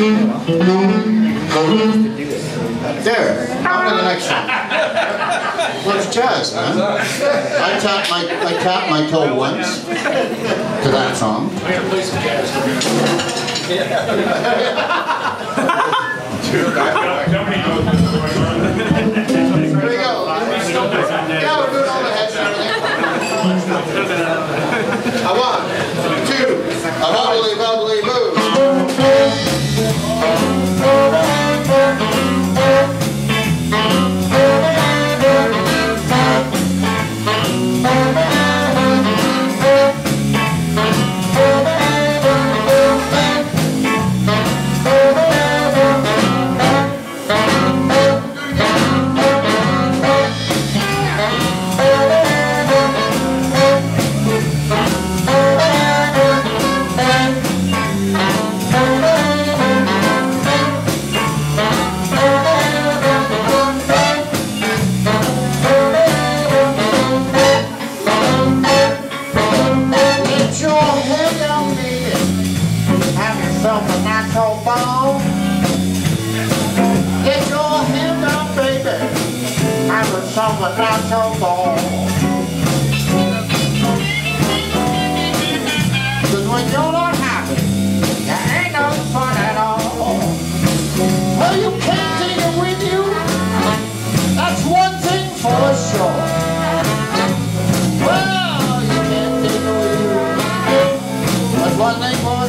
There, on to the next one. What's jazz, man. I tapped my, I tapped my toe once to that song. I gotta play some jazz for you. There you go. Yeah, we're doing all the heads and everything. I want two.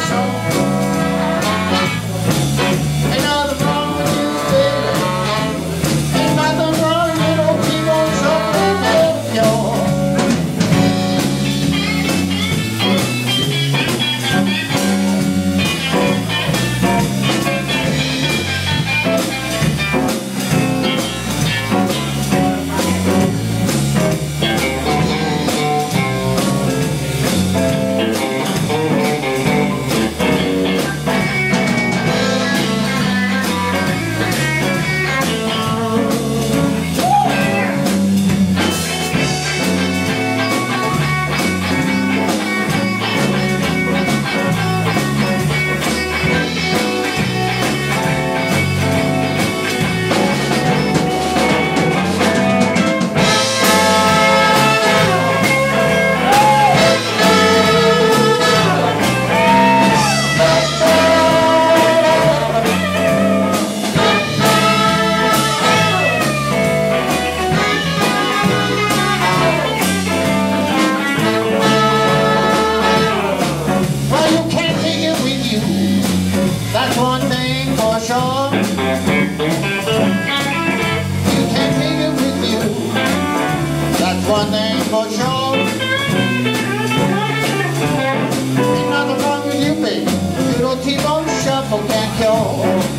song. oh, oh, oh.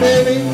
baby.